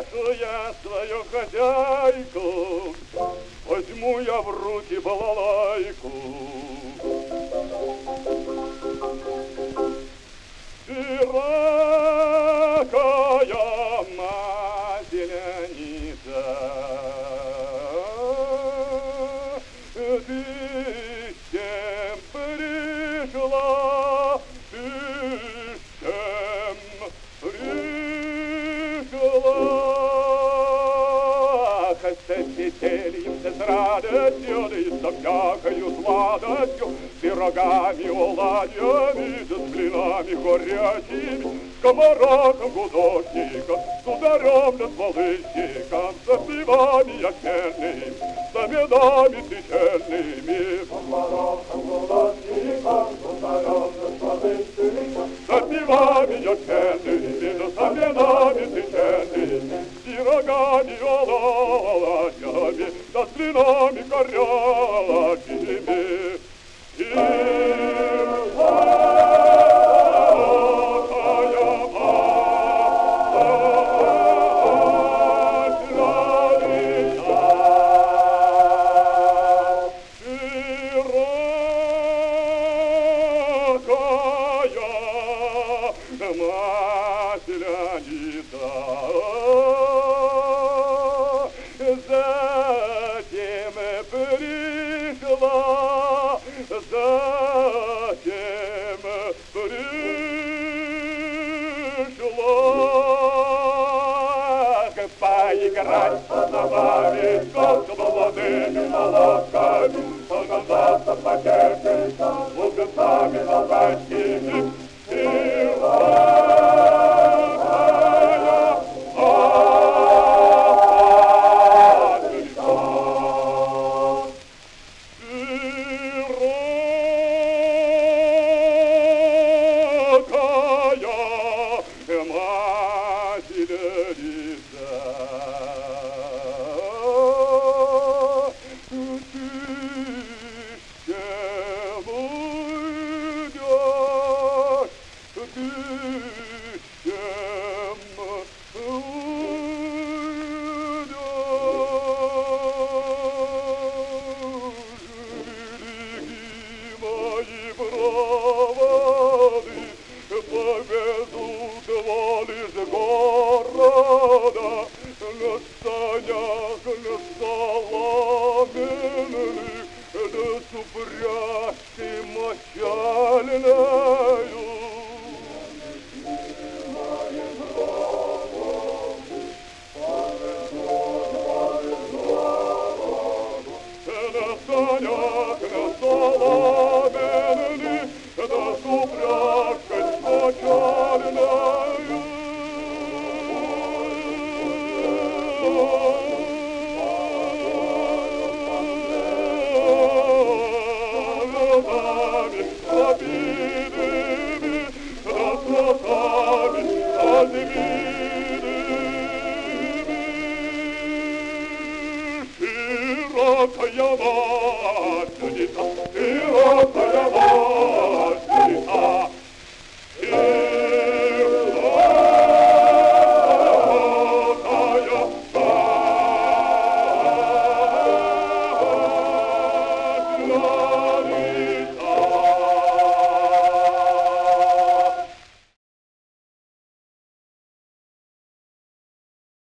брошу я свою хозяйку, возьму я в руки балалайку. Весельем, с радостью, и со всякою сладостью, пирогами, оладьями, с блинами горячими, скоморохом гудошника, с ударем да с волынщиком, со пивами ячменными, с медами священными. Скоморохом гудошником, с ударем да с волынщиком, со пивами ячменными, блинами горячими. И Затем пришла, затем пришла поиграть, позабавить, как молодыми молотками, Lost Europe, Europe, Europe, Europe, Europe,